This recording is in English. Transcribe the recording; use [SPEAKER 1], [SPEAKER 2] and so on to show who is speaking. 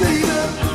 [SPEAKER 1] baby.